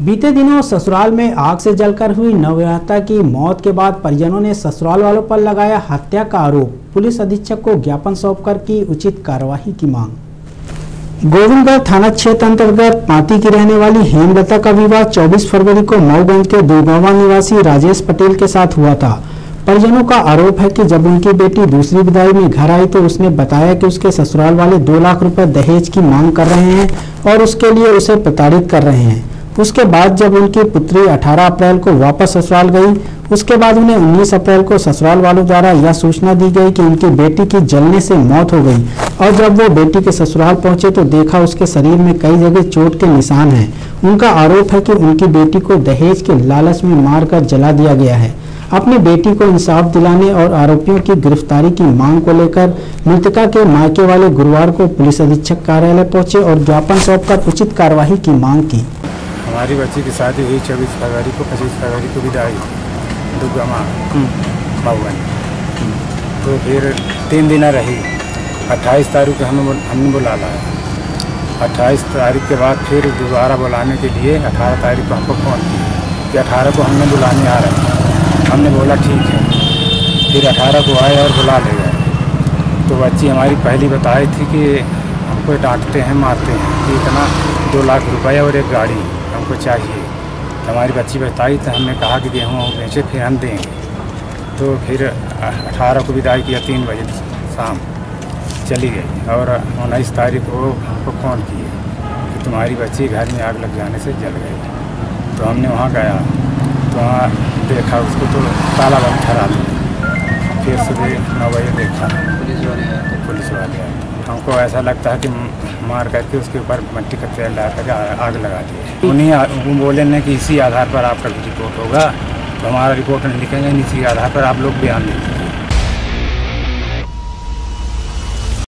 बीते दिनों ससुराल में आग से जलकर हुई नवविवाहिता की मौत के बाद परिजनों ने ससुराल वालों पर लगाया हत्या का आरोप। पुलिस अधीक्षक को ज्ञापन सौंपकर की उचित कार्यवाही की मांग। गोविंदगढ़ थाना क्षेत्र अंतर्गत पाती की रहने वाली हेमलता का विवाह 24 फरवरी को मऊगंज के दुर्गावा निवासी राजेश पटेल के साथ हुआ था। परिजनों का आरोप है कि जब उनकी बेटी दूसरी विदाई में घर आई तो उसने बताया कि उसके ससुराल वाले दो लाख रुपए दहेज की मांग कर रहे हैं और उसके लिए उसे प्रताड़ित कर रहे हैं। उसके बाद जब उनकी पुत्री 18 अप्रैल को वापस ससुराल गई, उसके बाद उन्हें 19 अप्रैल को ससुराल वालों द्वारा यह सूचना दी गई कि उनकी बेटी की जलने से मौत हो गई। और जब वो बेटी के ससुराल पहुँचे तो देखा उसके शरीर में कई जगह चोट के निशान हैं। उनका आरोप है कि उनकी बेटी को दहेज के लालच में मारकर जला दिया गया है। अपनी बेटी को इंसाफ दिलाने और आरोपियों की गिरफ्तारी की मांग को लेकर मृतका के मायके वाले गुरुवार को पुलिस अधीक्षक कार्यालय पहुँचे और ज्ञापन सौंपकर उचित कार्यवाही की मांग की। हमारी बच्ची की शादी हुई चौबीस फरवरी को पच्चीस फरवरी को विदाई दुर्गमा बावन तो फिर तीन दिन रही। अट्ठाईस तारीख को हमें हमने बुला लाया। अट्ठाईस तारीख के बाद फिर दोबारा बुलाने के लिए अठारह तारीख को हमको फ़ोन किया कि अठारह को हमने बुलाने आ रहे हैं। हमने बोला ठीक है। फिर अठारह को आए और बुला ले गए तो बच्ची हमारी पहली बताई थी कि हमको डांटते हैं मारते हैं कि इतना दो लाख रुपया और एक गाड़ी। हमको चाहिए। हमारी बच्ची बताई तो हमने कहा कि गेहूँ बेचे, फिर हम देंगे। तो फिर अठारह को विदाई किया तीन बजे शाम। चली गई और उन्नीस तारीख को हमको फ़ोन किए कि तुम्हारी बच्ची घर में आग लग जाने से जल गई। तो हमने वहाँ गया। तो वहाँ देखा उसको तो ताला बंद ठहरा दिया। फिर सुबह नौ बजे देखा। हमको ऐसा लगता है कि मार करके उसके ऊपर मट्टी का तेल डाल करके आग लगा दी उन्हीं वो बोले ना कि इसी आधार पर आपका रिपोर्ट होगा। तो हमारा रिपोर्ट नहीं लिखेंगे इसी आधार पर आप लोग बयान दीजिए।